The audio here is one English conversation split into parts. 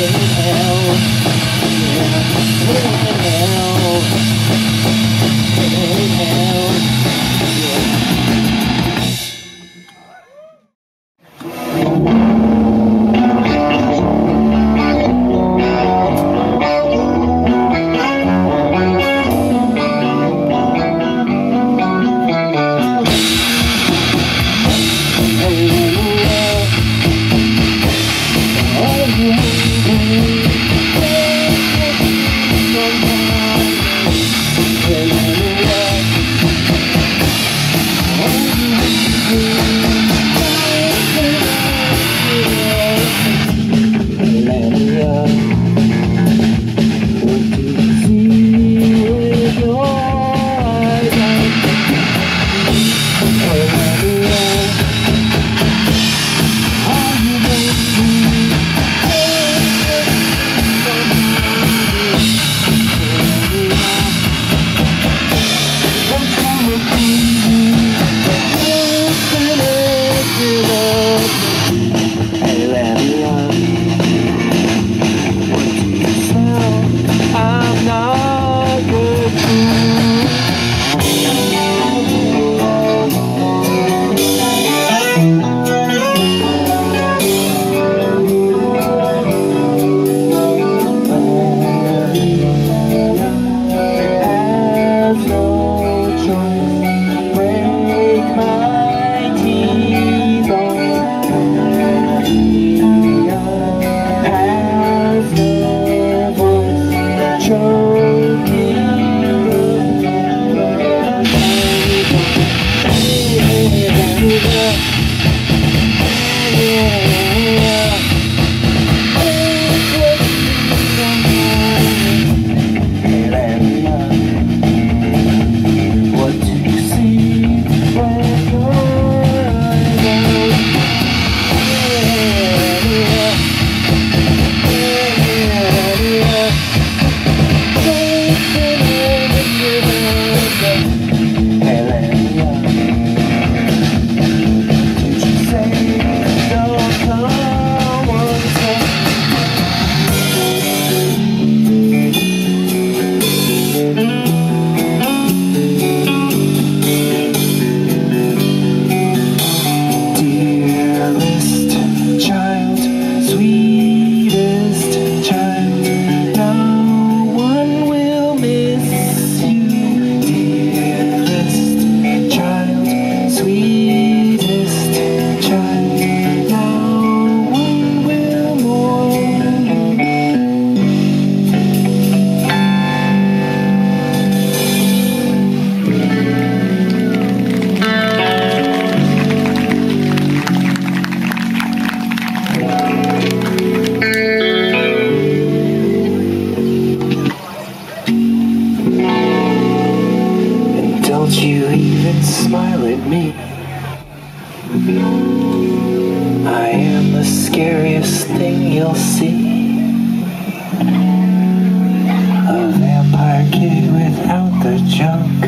hell. Yeah, living in hell. over You'll see. A vampire kid without the junk.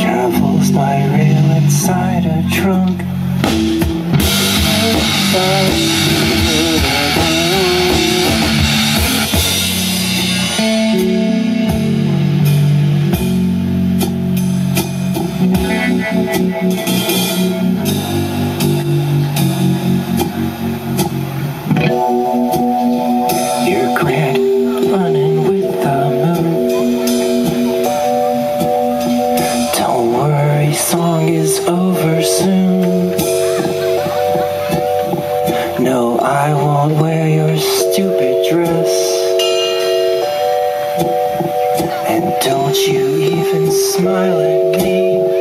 Travels by rail inside a trunk. I won't wear your stupid dress. And don't you even smile at me.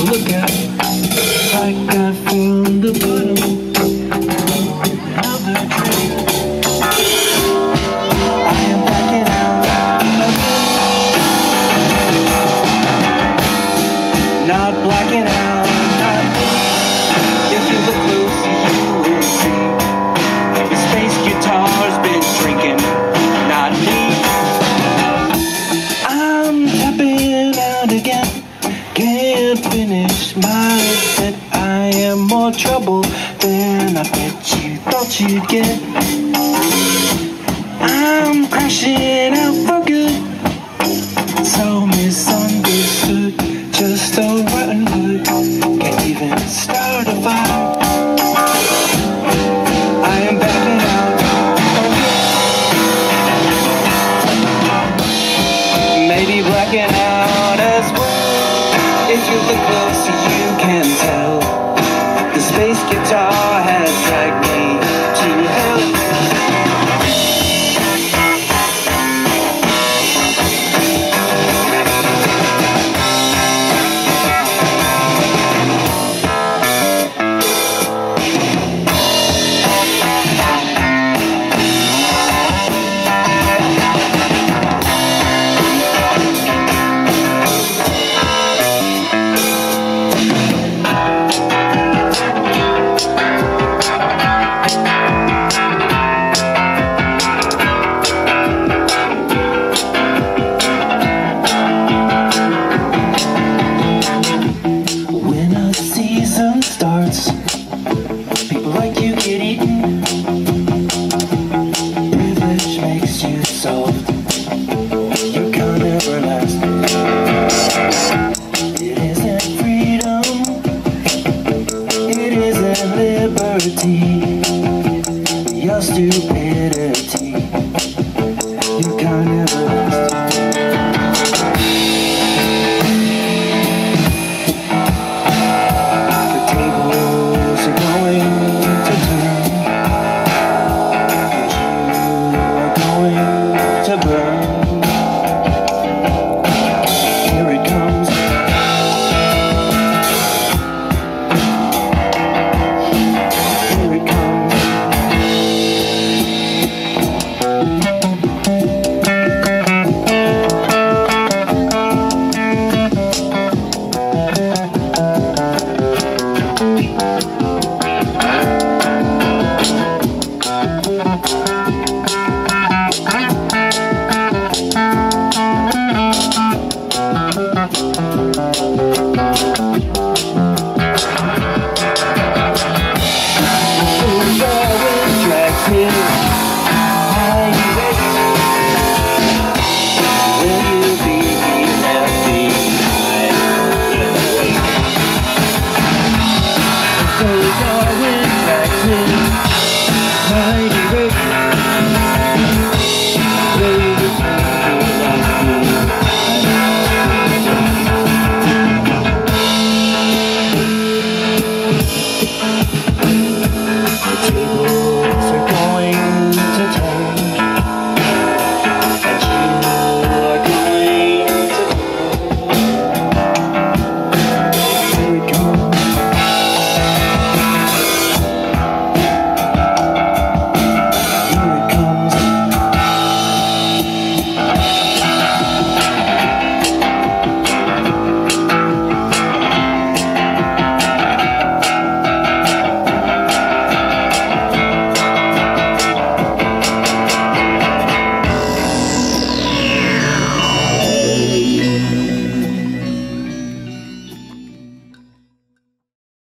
look at like I found the bottom of the start a fire. I am backing out. Maybe blacking out as well. If you look close,